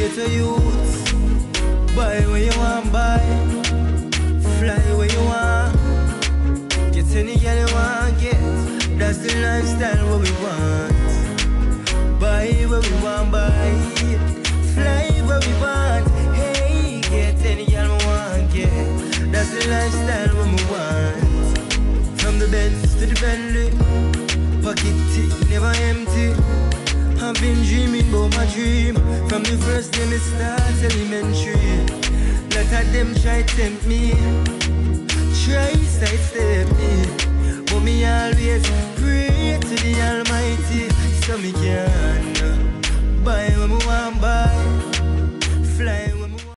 Get a youth, buy where you want, buy, fly where you want. Get any girl you want, get. That's the lifestyle what we want. Buy where we want, buy, fly where we want. Hey, get any girl we want, get. That's the lifestyle what we want. From the Benz to the Bentley, pocket tick never empty. Been dreaming about my dream From the first day me start elementary. Lot of them try tempt me. Try sidestep me. But me always pray to